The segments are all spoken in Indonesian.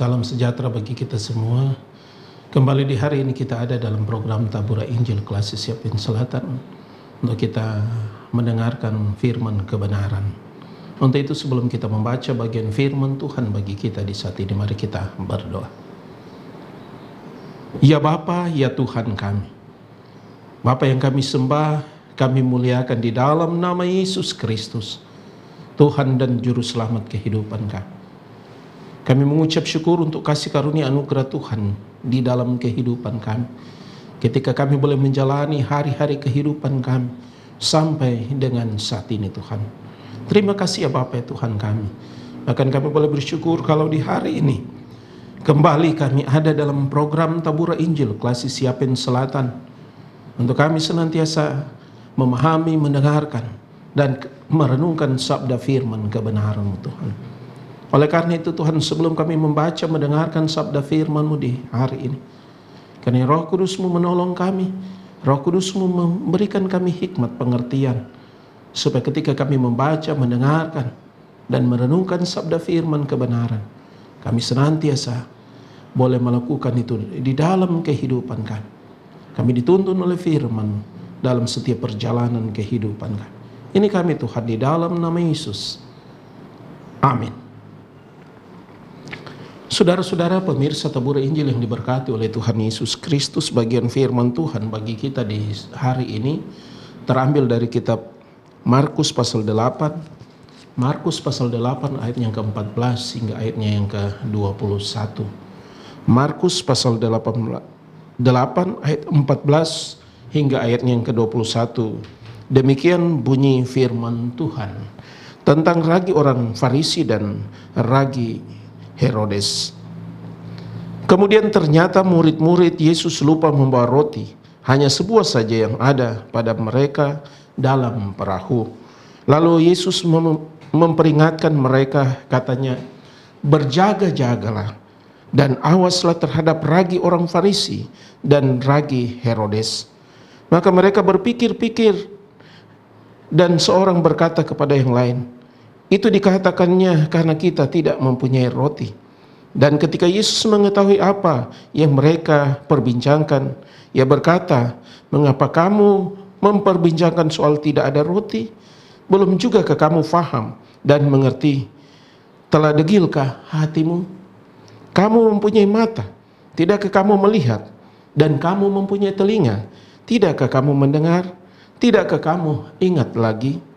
Salam sejahtera bagi kita semua. Kembali di hari ini kita ada dalam program Tabura Injil Klasik Siapin Selatan untuk kita mendengarkan firman kebenaran. Untuk itu sebelum kita membaca bagian firman Tuhan bagi kita di saat ini, mari kita berdoa. Ya Bapa, ya Tuhan kami. Bapa yang kami sembah, kami muliakan di dalam nama Yesus Kristus. Tuhan dan Juru Selamat kehidupan kami. Kami mengucap syukur untuk kasih karunia anugerah Tuhan di dalam kehidupan kami. Ketika kami boleh menjalani hari-hari kehidupan kami sampai dengan saat ini Tuhan. Terima kasih ya Bapak ya Tuhan kami. Bahkan kami boleh bersyukur kalau di hari ini kembali kami ada dalam program Tabura Injil Klasi Siapin Selatan. Untuk kami senantiasa memahami, mendengarkan, dan merenungkan sabda firman kebenaran Tuhan. Oleh karena itu Tuhan sebelum kami membaca mendengarkan sabda firman-Mu di hari ini. Karena roh kudus-Mu menolong kami. Roh kudus-Mu memberikan kami hikmat pengertian. Supaya ketika kami membaca, mendengarkan, dan merenungkan sabda firman kebenaran. Kami senantiasa boleh melakukan itu di dalam kehidupan kami. Kami dituntun oleh firman dalam setiap perjalanan kehidupan kami. Ini kami Tuhan di dalam nama Yesus. Amin. Saudara-saudara pemirsa tabur Injil yang diberkati oleh Tuhan Yesus Kristus bagian firman Tuhan bagi kita di hari ini terambil dari kitab Markus pasal 8 Markus pasal 8 ayat yang ke-14 hingga ayatnya yang ke-21 Markus pasal 8, 8 ayat 14 hingga ayatnya yang ke-21 Demikian bunyi firman Tuhan tentang ragi orang Farisi dan ragi Herodes. Kemudian ternyata murid-murid Yesus lupa membawa roti, hanya sebuah saja yang ada pada mereka dalam perahu. Lalu Yesus mem memperingatkan mereka, katanya, "Berjaga-jagalah dan awaslah terhadap ragi orang Farisi dan ragi Herodes." Maka mereka berpikir-pikir dan seorang berkata kepada yang lain, itu dikatakannya karena kita tidak mempunyai roti. Dan ketika Yesus mengetahui apa yang mereka perbincangkan, ia berkata, "Mengapa kamu memperbincangkan soal tidak ada roti? Belum juga ke kamu faham dan mengerti? Telah degilkah hatimu? Kamu mempunyai mata, tidakkah kamu melihat? Dan kamu mempunyai telinga, tidakkah kamu mendengar? Tidakkah kamu ingat lagi?"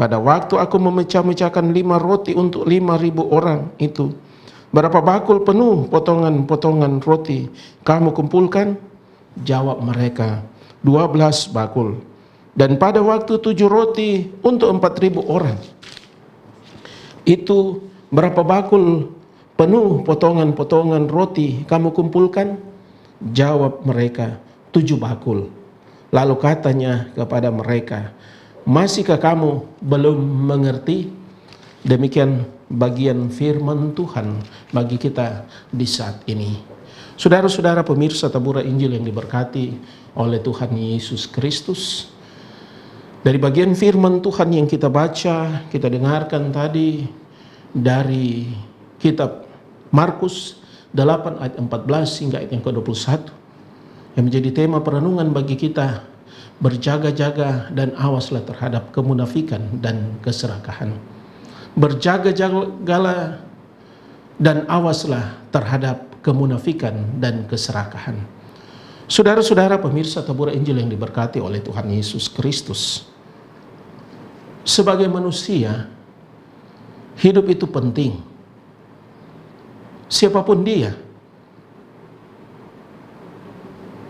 Pada waktu aku memecah-mecahkan lima roti untuk lima ribu orang itu, berapa bakul penuh potongan-potongan roti kamu kumpulkan? Jawab mereka, dua belas bakul. Dan pada waktu tujuh roti untuk empat ribu orang, itu berapa bakul penuh potongan-potongan roti kamu kumpulkan? Jawab mereka, tujuh bakul. Lalu katanya kepada mereka, Masihkah kamu belum mengerti? Demikian bagian firman Tuhan bagi kita di saat ini. Saudara-saudara pemirsa tabura Injil yang diberkati oleh Tuhan Yesus Kristus. Dari bagian firman Tuhan yang kita baca, kita dengarkan tadi dari kitab Markus 8 ayat 14 hingga ayat yang ke-21 yang menjadi tema perenungan bagi kita berjaga-jaga dan awaslah terhadap kemunafikan dan keserakahan. Berjaga-jagalah dan awaslah terhadap kemunafikan dan keserakahan. Saudara-saudara pemirsa tabur Injil yang diberkati oleh Tuhan Yesus Kristus. Sebagai manusia, hidup itu penting. Siapa pun dia,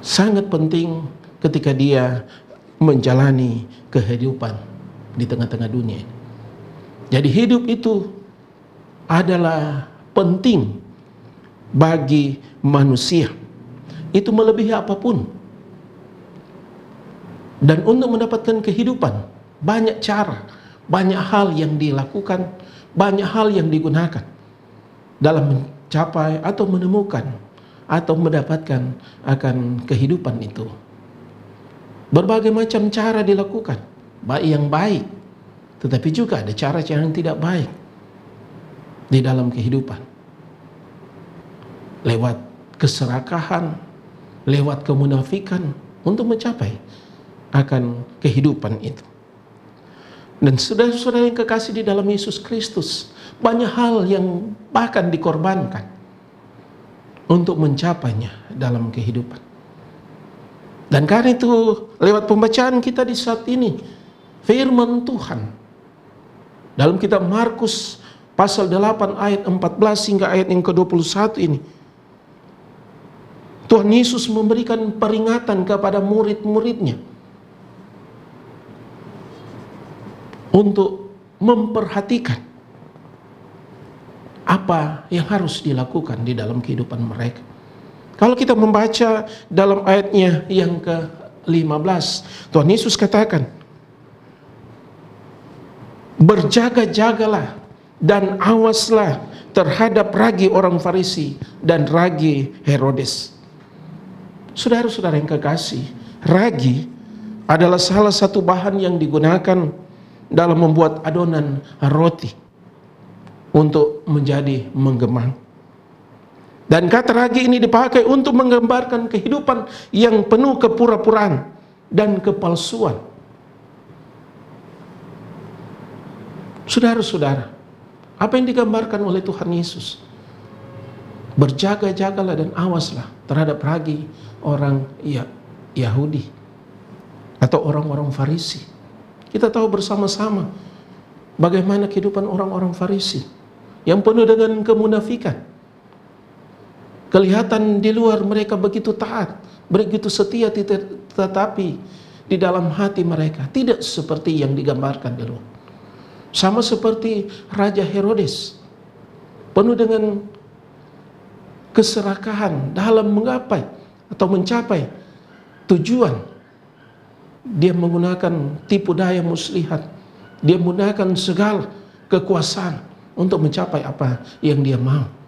sangat penting ketika dia menjalani kehidupan di tengah-tengah dunia. Jadi hidup itu adalah penting bagi manusia. Itu melebihi apa pun. Dan untuk mendapatkan kehidupan, banyak cara, banyak hal yang dilakukan, banyak hal yang digunakan dalam mencapai atau menemukan atau mendapatkan akan kehidupan itu. Berbagai macam cara dilakukan, baik yang baik, tetapi juga ada cara yang tidak baik di dalam kehidupan. lewat keserakahan, lewat kemunafikan untuk mencapai akan kehidupan itu. Dan saudara-saudara yang kekasih di dalam Yesus Kristus, banyak hal yang bahkan dikorbankan untuk mencapainya dalam kehidupan. Dan karena itu lewat pembacaan kita di saat ini, firman Tuhan dalam kitab Markus pasal 8 ayat 14 hingga ayat yang ke-21 ini. Tuhan Yesus memberikan peringatan kepada murid-muridnya untuk memperhatikan apa yang harus dilakukan di dalam kehidupan mereka. Kalau kita membaca dalam ayatnya yang ke-15, Tuhan Yesus katakan, Berjaga-jagalah dan awaslah terhadap ragi orang Farisi dan ragi Herodes. Saudara-saudara yang kekasih, ragi adalah salah satu bahan yang digunakan dalam membuat adonan roti untuk menjadi menggemang. Dan kata ragi ini dipakai untuk menggambarkan kehidupan yang penuh kepura-puraan dan kepalsuan. Saudara-saudara, apa yang digambarkan oleh Tuhan Yesus? Berjaga-jagalah dan awaslah terhadap ragi orang Yahudi atau orang-orang Farisi kita tahu bersama-sama bagaimana kehidupan orang-orang Farisi yang penuh dengan kemunafikan. Kelihatan di luar mereka begitu taat, begitu setia tetapi di dalam hati mereka tidak seperti yang digambarkan di luar. Sama seperti Raja Herodes penuh dengan keserakahan dalam menggapai atau mencapai tujuan dia menggunakan tipu daya muslihat. Dia menggunakan segala kekuasaan untuk mencapai apa yang dia mau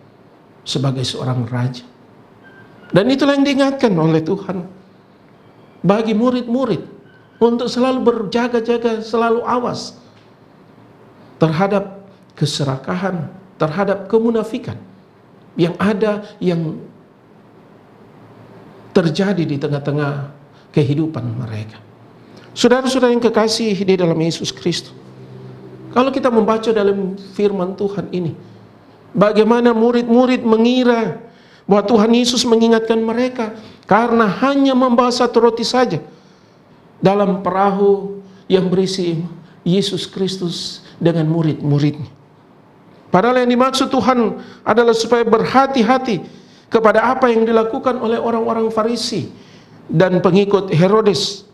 sebagai seorang raja. Dan itulah yang diingatkan oleh Tuhan bagi murid-murid untuk selalu berjaga-jaga, selalu awas terhadap keserakahan, terhadap kemunafikan yang ada yang terjadi di tengah-tengah kehidupan mereka. Saudara-saudara yang kekasih di dalam Yesus Kristus. Kalau kita membaca dalam firman Tuhan ini, bagaimana murid-murid mengira bahwa Tuhan Yesus mengingatkan mereka karena hanya membawa satu roti saja dalam perahu yang berisi Yesus Kristus dengan murid-muridnya. Padahal yang dimaksud Tuhan adalah supaya berhati-hati kepada apa yang dilakukan oleh orang-orang Farisi dan pengikut Herodes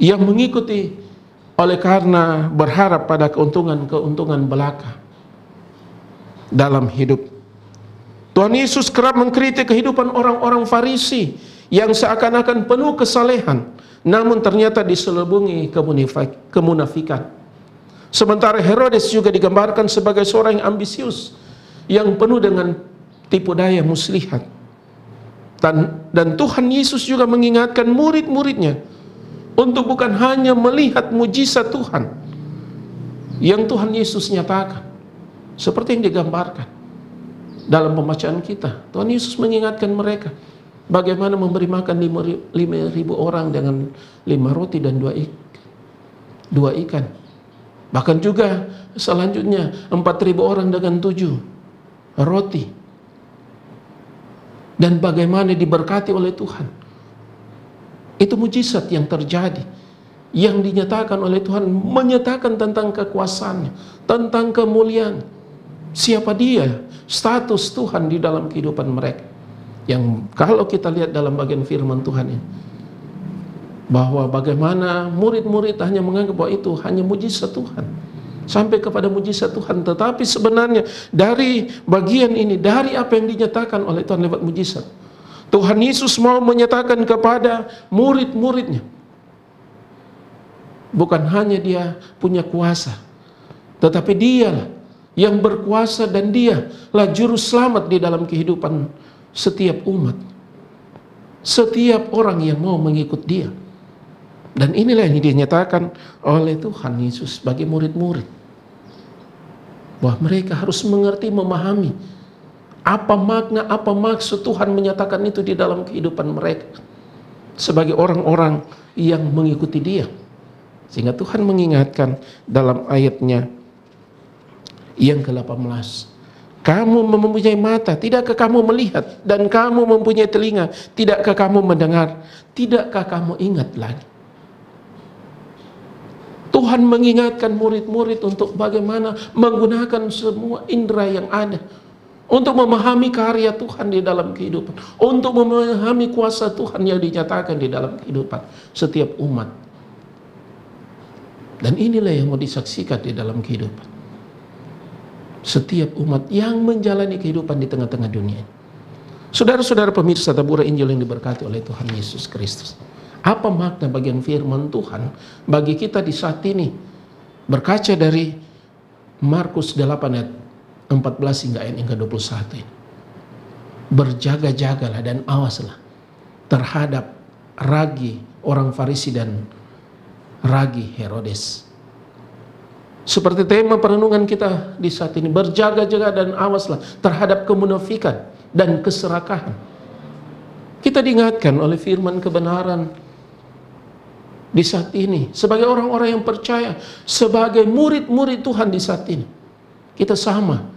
yang mengikuti oleh karena berharap pada keuntungan-keuntungan belaka dalam hidup. Tuhan Yesus kerap mengkritik kehidupan orang-orang Farisi yang seakan-akan penuh kesalehan, namun ternyata diselubungi kemunafikan. Sementara Herodes juga digambarkan sebagai seorang yang ambisius, yang penuh dengan tipu daya muslihat. Dan, dan Tuhan Yesus juga mengingatkan murid-muridnya untuk bukan hanya melihat mujizat Tuhan yang Tuhan Yesus nyatakan seperti yang digambarkan dalam pembacaan kita. Tuhan Yesus mengingatkan mereka bagaimana memberi makan lima ribu orang dengan lima roti dan dua ikan. Dua ikan. Bahkan juga selanjutnya empat ribu orang dengan tujuh roti. Dan bagaimana diberkati oleh Tuhan itu mujizat yang terjadi yang dinyatakan oleh Tuhan menyatakan tentang kekuasaannya, tentang kemuliaan. Siapa dia? Status Tuhan di dalam kehidupan mereka. Yang kalau kita lihat dalam bagian firman Tuhan ini bahwa bagaimana murid-murid hanya menganggap bahwa itu hanya mujizat Tuhan sampai kepada mujizat Tuhan tetapi sebenarnya dari bagian ini dari apa yang dinyatakan oleh Tuhan lewat mujizat Tuhan Yesus mau menyatakan kepada murid-muridnya. Bukan hanya dia punya kuasa. Tetapi dialah yang berkuasa dan dialah juru selamat di dalam kehidupan setiap umat. Setiap orang yang mau mengikut dia. Dan inilah yang dinyatakan oleh Tuhan Yesus bagi murid-murid. Bahwa mereka harus mengerti, memahami Apa makna, apa maksud Tuhan menyatakan itu di dalam kehidupan mereka sebagai orang-orang yang mengikuti Dia. Sehingga Tuhan mengingatkan dalam ayatnya yang ke-18. Kamu mempunyai mata, tidakkah kamu melihat? Dan kamu mempunyai telinga, tidakkah kamu mendengar? Tidakkah kamu ingat lagi? Tuhan mengingatkan murid-murid untuk bagaimana menggunakan semua indera yang ada untuk memahami karya Tuhan di dalam kehidupan, untuk memahami kuasa Tuhan yang dinyatakan di dalam kehidupan setiap umat. Dan inilah yang mau disaksikan di dalam kehidupan. Setiap umat yang menjalani kehidupan di tengah-tengah dunia. Saudara-saudara pemirsa tabura Injil yang diberkati oleh Tuhan Yesus Kristus. Apa makna bagian firman Tuhan bagi kita di saat ini? Berkaca dari Markus 8 ayat 14 hingga ayat yang ke-21 ini. Berjaga-jagalah dan awaslah terhadap ragi orang Farisi dan ragi Herodes. Seperti tema perenungan kita di saat ini, berjaga-jaga dan awaslah terhadap kemunafikan dan keserakahan. Kita diingatkan oleh firman kebenaran di saat ini sebagai orang-orang yang percaya, sebagai murid-murid Tuhan di saat ini. Kita sama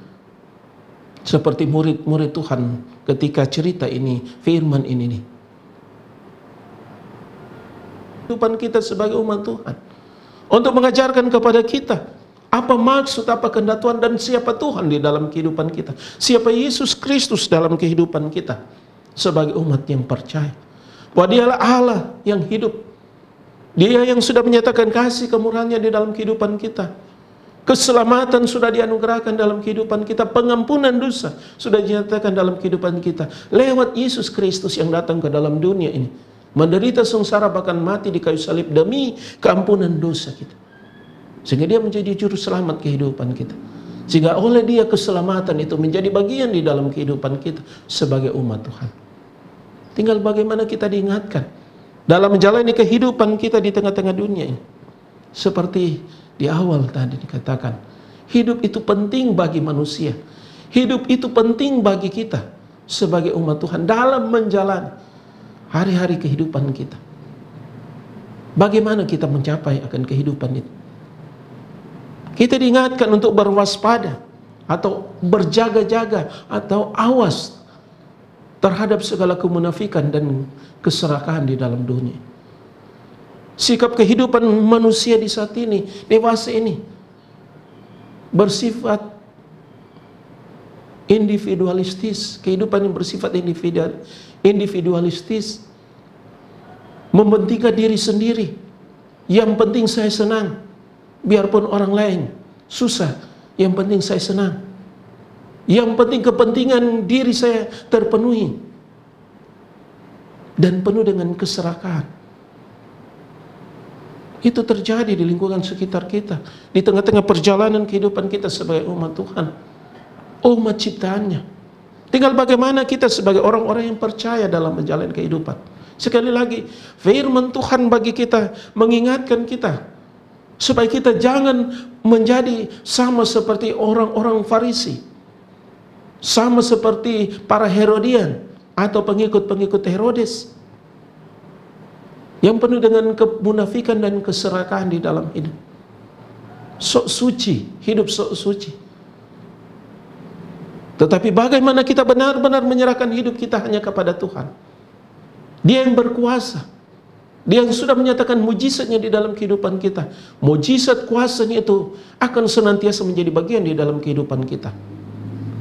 seperti murid-murid Tuhan ketika cerita ini, firman ini nih. Kehidupan kita sebagai umat Tuhan. Untuk mengajarkan kepada kita apa maksud, apa kehendak Tuhan dan siapa Tuhan di dalam kehidupan kita. Siapa Yesus Kristus dalam kehidupan kita sebagai umat yang percaya. Bahwa dialah Allah yang hidup. Dia yang sudah menyatakan kasih kemurahannya di dalam kehidupan kita Keselamatan sudah dianugerahkan dalam kehidupan kita, pengampunan dosa sudah dinyatakan dalam kehidupan kita lewat Yesus Kristus yang datang ke dalam dunia ini. Menderita sengsara bahkan mati di kayu salib demi keampunan dosa kita. Sehingga dia menjadi juru selamat kehidupan kita. Sehingga oleh dia keselamatan itu menjadi bagian di dalam kehidupan kita sebagai umat Tuhan. Tinggal bagaimana kita diingatkan dalam menjalani kehidupan kita di tengah-tengah dunia ini. Seperti di awal tadi dikatakan, hidup itu penting bagi manusia. Hidup itu penting bagi kita sebagai umat Tuhan dalam menjalani hari-hari kehidupan kita. Bagaimana kita mencapai akan kehidupan itu? Kita diingatkan untuk berwaspada atau berjaga-jaga atau awas terhadap segala kemunafikan dan keserakahan di dalam dunia sikap kehidupan manusia di saat ini, dewasa ini, bersifat individualistis, kehidupan yang bersifat individual, individualistis, mementingkan diri sendiri. Yang penting saya senang, biarpun orang lain susah. Yang penting saya senang. Yang penting kepentingan diri saya terpenuhi dan penuh dengan keserakahan. Itu terjadi di lingkungan sekitar kita. Di tengah-tengah perjalanan kehidupan kita sebagai umat Tuhan. Umat ciptaannya. Tinggal bagaimana kita sebagai orang-orang yang percaya dalam menjalani kehidupan. Sekali lagi, firman Tuhan bagi kita mengingatkan kita supaya kita jangan menjadi sama seperti orang-orang Farisi. Sama seperti para Herodian atau pengikut-pengikut Herodes yang penuh dengan kemunafikan dan keserakahan di dalam hidup. Sok suci, hidup sok suci. Tetapi bagaimana kita benar-benar menyerahkan hidup kita hanya kepada Tuhan. Dia yang berkuasa. Dia yang sudah menyatakan mujizatnya di dalam kehidupan kita. Mujizat kuasanya itu akan senantiasa menjadi bagian di dalam kehidupan kita.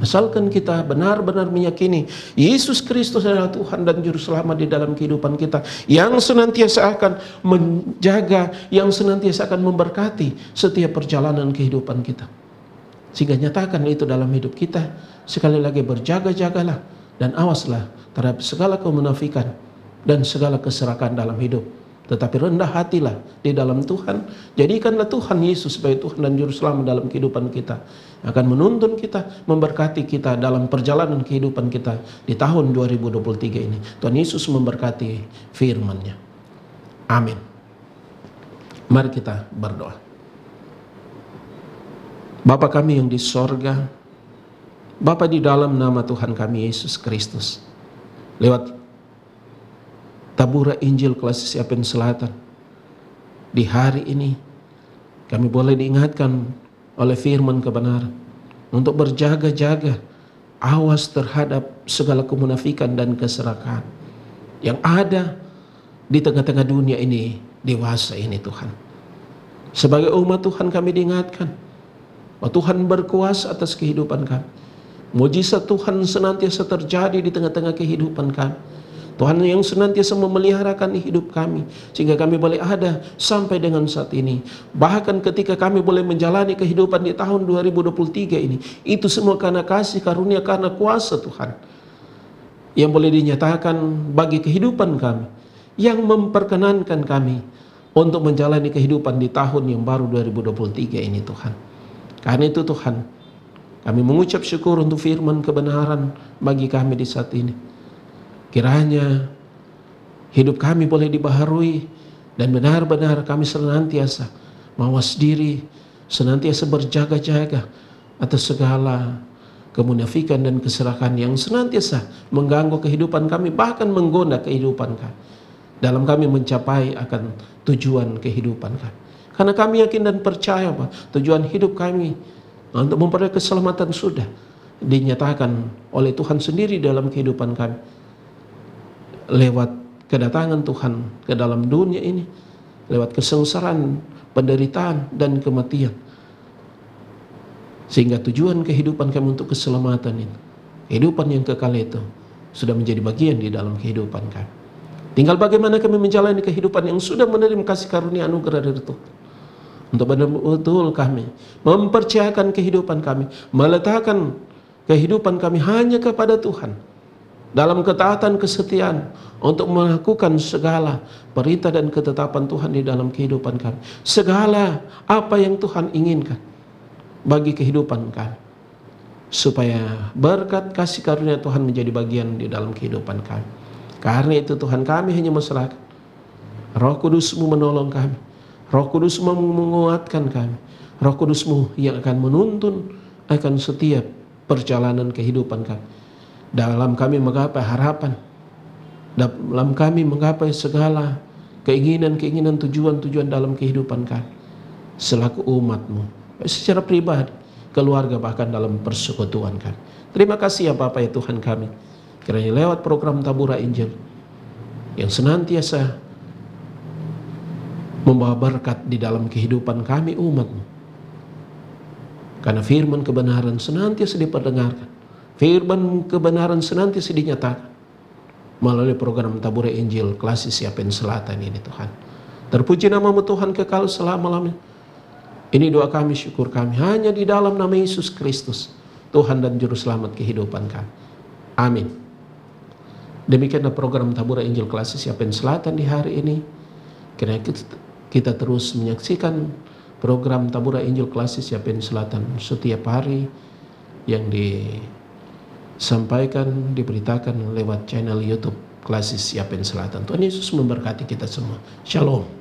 Asalkan kita benar-benar meyakini Yesus Kristus adalah Tuhan dan Juru Selamat di dalam kehidupan kita yang senantiasa akan menjaga, yang senantiasa akan memberkati setiap perjalanan kehidupan kita. Sehingga nyatakan itu dalam hidup kita. Sekali lagi berjaga-jagalah dan awaslah terhadap segala kemunafikan dan segala keserakan dalam hidup tetapi rendah hatilah di dalam Tuhan. Jadikanlah Tuhan Yesus sebagai Tuhan dan Juru Selamat dalam kehidupan kita. Akan menuntun kita, memberkati kita dalam perjalanan kehidupan kita di tahun 2023 ini. Tuhan Yesus memberkati firman-Nya. Amin. Mari kita berdoa. Bapa kami yang di sorga, Bapa di dalam nama Tuhan kami Yesus Kristus, lewat tabura Injil kelas Siapin Selatan, di hari ini kami boleh diingatkan oleh firman kebenaran untuk berjaga-jaga awas terhadap segala kemunafikan dan keserakahan yang ada di tengah-tengah dunia ini dewasa ini Tuhan. Sebagai umat Tuhan kami diingatkan bahwa Tuhan berkuasa atas kehidupan kami. Mujizat Tuhan senantiasa terjadi di tengah-tengah kehidupan kami. Tuhan yang senantiasa memeliharakan hidup kami sehingga kami boleh ada sampai dengan saat ini. Bahkan ketika kami boleh menjalani kehidupan di tahun 2023 ini, itu semua karena kasih karunia karena kuasa Tuhan yang boleh dinyatakan bagi kehidupan kami yang memperkenankan kami untuk menjalani kehidupan di tahun yang baru 2023 ini Tuhan. Karena itu Tuhan, kami mengucap syukur untuk firman kebenaran bagi kami di saat ini. Kiranya hidup kami boleh dibaharui dan benar-benar kami senantiasa mawas diri, senantiasa berjaga-jaga atas segala kemunafikan dan keserakan yang senantiasa mengganggu kehidupan kami bahkan menggoda kehidupan kami dalam kami mencapai akan tujuan kehidupan kami. Karena kami yakin dan percaya bahwa tujuan hidup kami untuk memperoleh keselamatan sudah dinyatakan oleh Tuhan sendiri dalam kehidupan kami lewat kedatangan Tuhan ke dalam dunia ini, lewat kesengsaraan, penderitaan, dan kematian. Sehingga tujuan kehidupan kami untuk keselamatan itu, kehidupan yang kekal itu, sudah menjadi bagian di dalam kehidupan kami. Tinggal bagaimana kami menjalani kehidupan yang sudah menerima kasih karunia anugerah dari Tuhan. Untuk betul-betul kami mempercayakan kehidupan kami, meletakkan kehidupan kami hanya kepada Tuhan dalam ketaatan kesetiaan untuk melakukan segala perintah dan ketetapan Tuhan di dalam kehidupan kami. Segala apa yang Tuhan inginkan bagi kehidupan kami. Supaya berkat kasih karunia Tuhan menjadi bagian di dalam kehidupan kami. Karena itu Tuhan kami hanya masyarakat. Roh Kudusmu menolong kami. Roh Kudusmu menguatkan kami. Roh Kudusmu yang akan menuntun akan setiap perjalanan kehidupan kami dalam kami menggapai harapan, dalam kami menggapai segala keinginan-keinginan tujuan-tujuan dalam kehidupan kami selaku umatmu secara pribadi, keluarga bahkan dalam persekutuan kami. Terima kasih ya Bapak ya Tuhan kami. Kiranya lewat program Tabura Injil yang senantiasa membawa berkat di dalam kehidupan kami umatmu. Karena firman kebenaran senantiasa diperdengarkan Firman kebenaran senantiasa dinyatakan melalui program tabur Injil Klasis Siapin Selatan ini Tuhan. Terpuji namamu Tuhan kekal selama-lamanya. Ini doa kami, syukur kami hanya di dalam nama Yesus Kristus, Tuhan dan Juru Selamat kehidupan kami. Amin. Demikianlah program tabur Injil Klasis Siapin Selatan di hari ini. Kira kita, terus menyaksikan program tabur Injil Klasis Siapin Selatan setiap hari yang di sampaikan, diberitakan lewat channel YouTube Klasis Siapin Selatan. Tuhan Yesus memberkati kita semua. Shalom.